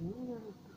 嗯。